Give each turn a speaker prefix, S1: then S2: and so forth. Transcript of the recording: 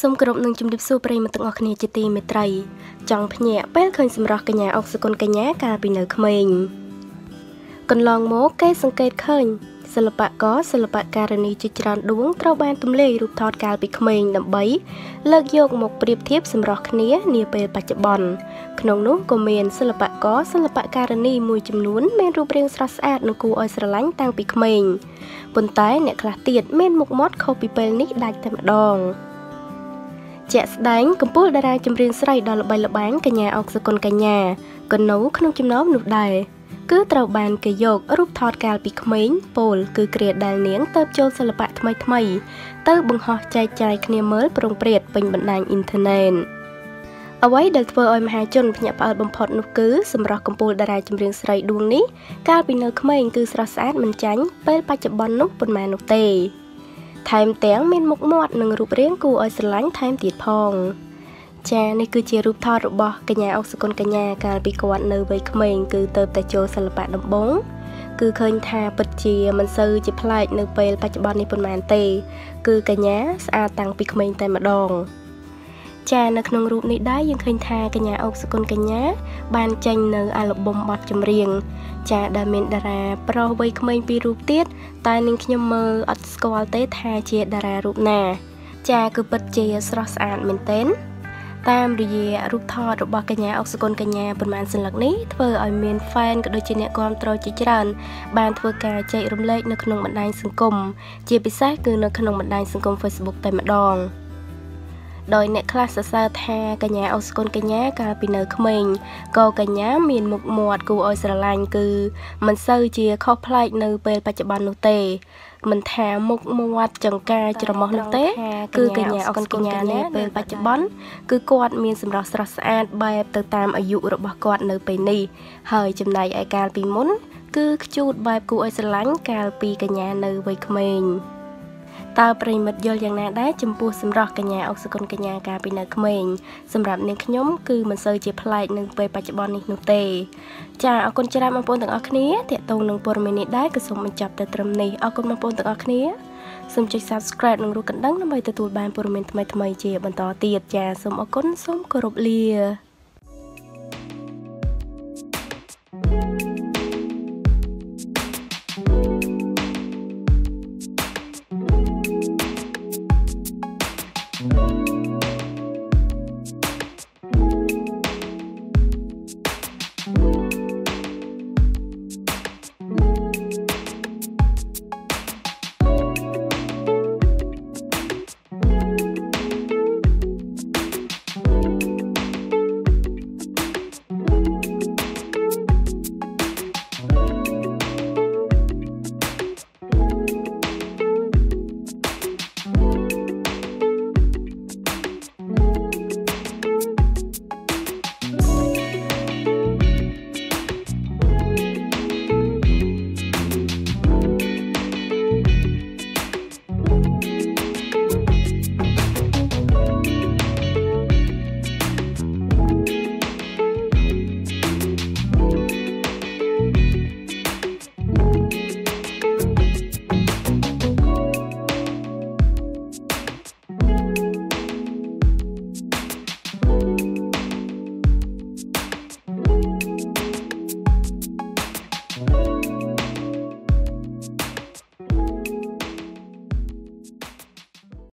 S1: សូមគោរពនឹងជំរាបសួរប្រិយមិត្តទាំងអស់គ្នាជាទីមេត្រី ចង់ភ្ញាក់ពេលឃើញសម្រស់កញ្ញាអុកសកុនកញ្ញាកាលពីនៅក្មេងកន្លងមកគេសង្កេតឃើញសិល្បករសិល្បករនីជាច្រើនដួងត្រូវបានទម្លាយរូបថតកាលពីក្មេងដើម្បីលើកយកមកប្រៀបធៀបសម្រស់គ្នានាពេលបច្ចុប្បន្នក្នុងនោះក៏មានសិល្បករសិល្បករនីមួយចំនួនមានរូបរាងស្រស់ស្អាតនិងគួរឲ្យស្រឡាញ់តាំងពីក្មេងប៉ុន្តែអ្នកខ្លះទៀតមានមុខមាត់ខុសពីពេលនេះដាច់តែម្ដង ជាក់ស្ដែងកំពូលតារាចម្រៀងស្រីដ៏ល្បីល្បាញកញ្ញាអុកសុគន្ធកញ្ញាក៏នៅក្នុងចំណោមនោះដែរគឺត្រូវបានគេយករូបថតកាលពីក្មេងពលគឺគ្រាដែលនាងទៅចូលសិល្បៈថ្មីថ្មីទៅបង្ហោះចែកចាយគ្នាមើលប្រងព្រាតពេញបណ្ដាញអ៊ីនធឺណិតអ្វីដែលធ្វើឲ្យមហាជនភ្ញាក់ផ្អើលបំផុតនោះគឺសម្រាប់កំពូលតារាចម្រៀងស្រីដួងនេះកាលពីនៅក្មេងគឺស្រស់ស្អាតមិនចាញ់ពេលបច្ចុប្បន្ននោះប៉ុន្មាននោះទេ ថែមទាំងមានមុខមាត់និងរូបរាងគួរឲ្យស្រឡាញ់ថែមទៀតផងចានេះគឺជារូបថតរបស់កញ្ញាអុកសុគន្ធកញ្ញាកាលពីគាត់នៅវ័យក្មេងគឺទៅតែចូលសិល្បៈដំបងគឺឃើញថាពិតជាមិនសូវជាប្លែកនៅពេលបច្ចុប្បន្ននេះប៉ុន្មានទេ គឺកញ្ញាស្អាតតាំងពីក្មេងតែម្ដង ចានៅក្នុងរូបនេះដែរយើងឃើញថាកញ្ញាអុកសុគន្ធកញ្ញា បានចេញនៅអាល់ប៊ុមបទចម្រៀងចាដែលមានតារាប្រុសវ័យក្មេងពីររូបទៀតតែនាងខ្ញុំមើលអត់ស្គាល់ទេថាជាតារារូបណា ចាគឺពិតជាស្រស់ស្អាតមែនទែនតាមរយៈរូបថតរបស់កញ្ញាអុកសុគន្ធកញ្ញាប៉ុន្មានសន្លឹកនេះធ្វើឲ្យមាន fan ក៏ដូចជាអ្នកគាំទ្រជាច្រើន បានធ្វើការចែករំលែកនៅក្នុងបណ្ដាញសង្គមជាពិសេសគឺនៅក្នុងបណ្ដាញសង្គម Facebook តែម្ដង។ ដោយអ្នកខ្លះសរសើរថាកញ្ញាអូស្គុនកញ្ញាកាលពីនៅក្មេងក៏កញ្ញាមានមុខមាត់គួរឲ្យស្រឡាញ់គឺមិនសូវជាខុសប្លែកនៅពេលបច្ចុប្បន្ននោះទេមិនថាមុខមាត់ចង្ការច្រមុះនោះទេ គឺកញ្ញាអុកកញ្ញានេះពេលបច្ចុប្បន្នគឺគាត់មានសម្រស់ស្រស់ស្អាតបែបទៅតាមអាយុរបស់គាត់នៅពេលនេះហើយចំណែកឯកាលពីមុន គឺខ្ជូតបែបគួរឲ្យស្រឡាញ់កាលពីកញ្ញានៅវ័យក្មេង តើប្រិមិត្តយល់យ៉ាងណាដែរចំពោះសម្រស់កញ្ញាអុកសុគន្ធកញ្ញាកាលពីនៅក្មេងសម្រាប់នាងខ្ញុំគឺមិនសូវជាប្លែកនឹងពេលបច្ចុប្បន្ននេះនោះទេចាអរគុណច្រើនបងប្អូនទាំងអស់គ្នាតាក់ទងនឹងព័ត៌មាននេះដែរក៏សូមបញ្ចប់តែត្រឹមនេះអរគុណបងប្អូនទាំងអស់គ្នាសូមចុច Subscribe និងរូបកណ្ដឹងដើម្បីទទួលបានព័ត៌មានថ្មីៗជាបន្តទៀតចាសូមអរគុណសូមគោរពលា